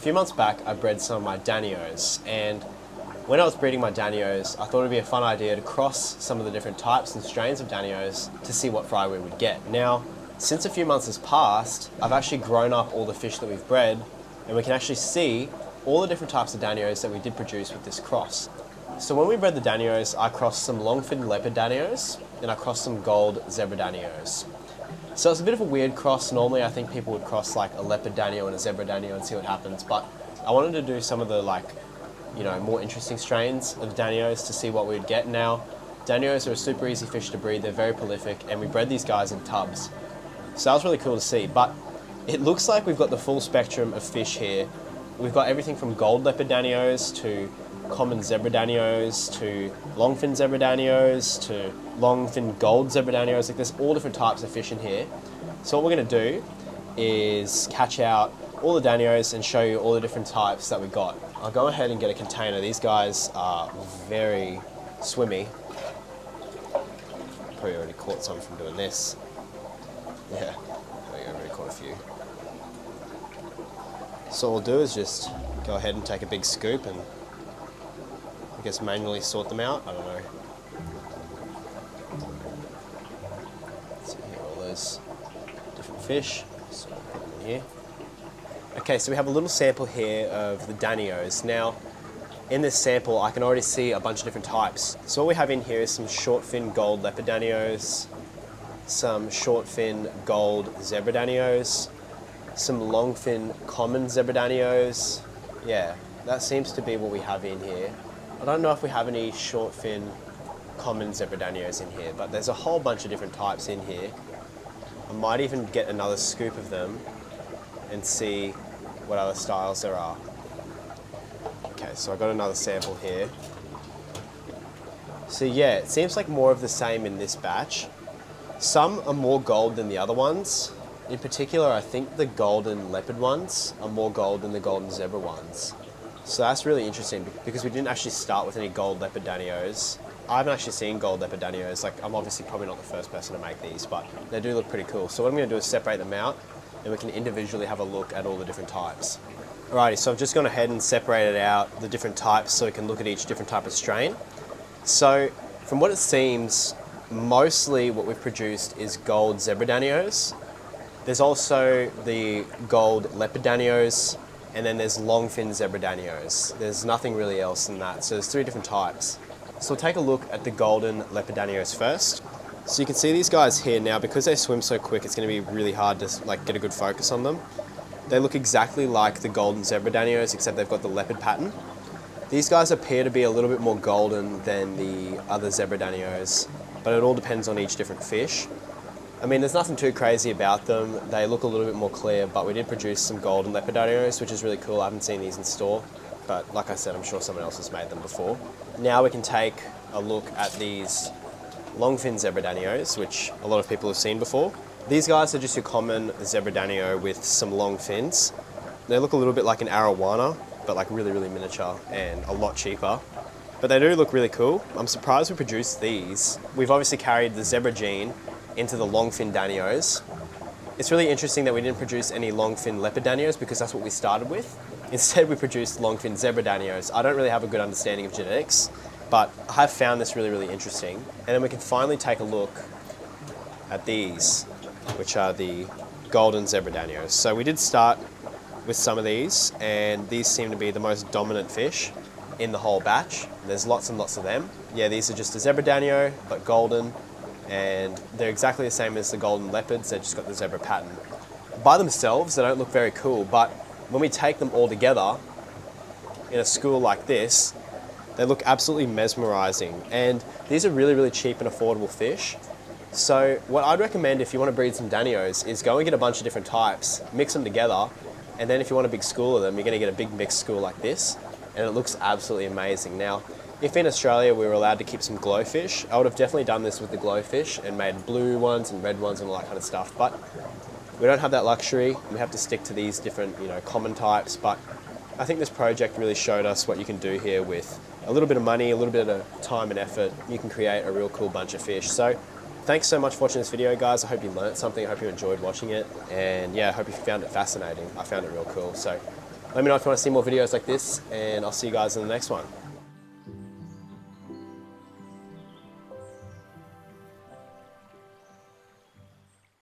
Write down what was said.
few months back, I bred some of my Danios, and when I was breeding my Danios, I thought it'd be a fun idea to cross some of the different types and strains of Danios to see what fry we would get. Now, since a few months has passed, I've actually grown up all the fish that we've bred, and we can actually see all the different types of Danios that we did produce with this cross. So when we bred the Danios, I crossed some long-finned leopard Danios, and I crossed some gold zebra Danios. So it's a bit of a weird cross. Normally, I think people would cross like a leopard danio and a zebra danio and see what happens. But I wanted to do some of the like, you know, more interesting strains of danios to see what we'd get. Now, danios are a super easy fish to breed. They're very prolific, and we bred these guys in tubs. So that was really cool to see. But it looks like we've got the full spectrum of fish here. We've got everything from gold leopard danios to common zebra danios to longfin zebra danios to longfin gold zebra danios. Like there's all different types of fish in here. So what we're going to do is catch out all the danios and show you all the different types that we got. I'll go ahead and get a container. These guys are very swimmy. Probably already caught some from doing this. Yeah, I already caught a few. So all we'll do is just go ahead and take a big scoop and I guess manually sort them out. I don't know. See here, all those different fish. So put them here. Okay, so we have a little sample here of the Danios. Now, in this sample, I can already see a bunch of different types. So what we have in here is some short fin gold leopard Danios, some short fin gold zebra Danios, some long fin common zebra Danios. Yeah, that seems to be what we have in here. I don't know if we have any short fin common zebra danios in here, but there's a whole bunch of different types in here. I might even get another scoop of them and see what other styles there are. Okay, so I got another sample here. So yeah, it seems like more of the same in this batch. Some are more gold than the other ones. In particular, I think the golden leopard ones are more gold than the golden zebra ones. So that's really interesting because we didn't actually start with any gold leopard danios. I haven't actually seen gold leopard danios. Like I'm obviously probably not the first person to make these, but they do look pretty cool. So what I'm going to do is separate them out, and we can individually have a look at all the different types. Alrighty, so I've just gone ahead and separated out the different types so we can look at each different type of strain. So from what it seems, mostly what we've produced is gold zebra danios. There's also the gold leopard danios, and then there's longfin zebra danios. There's nothing really else than that. So there's three different types. So we'll take a look at the golden leopard danios first. So you can see these guys here now, because they swim so quick, it's going to be really hard to like get a good focus on them. They look exactly like the golden zebra danios, except they've got the leopard pattern. These guys appear to be a little bit more golden than the other zebra danios, but it all depends on each different fish. I mean, there's nothing too crazy about them. They look a little bit more clear, but we did produce some golden leopard danios, which is really cool. I haven't seen these in store, but like I said, I'm sure someone else has made them before. Now we can take a look at these longfin zebra danios, which a lot of people have seen before. These guys are just your common zebra danio with some long fins. They look a little bit like an arowana, but like really, really miniature and a lot cheaper. But they do look really cool. I'm surprised we produced these. We've obviously carried the zebra gene into the longfin danios. It's really interesting that we didn't produce any longfin leopard danios because that's what we started with. Instead, we produced longfin zebra danios. I don't really have a good understanding of genetics, but I have found this really, really interesting. And then we can finally take a look at these, which are the golden zebra danios. So we did start with some of these, and these seem to be the most dominant fish in the whole batch. There's lots and lots of them. Yeah, these are just a zebra danio, but golden, and they're exactly the same as the golden leopards, they've just got the zebra pattern. By themselves, they don't look very cool, but when we take them all together in a school like this, they look absolutely mesmerizing. And these are really, really cheap and affordable fish. So what I'd recommend if you want to breed some Danios is go and get a bunch of different types, mix them together, and then if you want a big school of them, you're going to get a big mixed school like this, and it looks absolutely amazing. Now, if in Australia we were allowed to keep some GloFish, I would have definitely done this with the GloFish and made blue ones and red ones and all that kind of stuff. But we don't have that luxury. We have to stick to these different, you know, common types. But I think this project really showed us what you can do here with a little bit of money, a little bit of time and effort. You can create a real cool bunch of fish. So thanks so much for watching this video, guys. I hope you learned something. I hope you enjoyed watching it. And yeah, I hope you found it fascinating. I found it real cool. So Let me know if you want to see more videos like this, and I'll see you guys in the next one.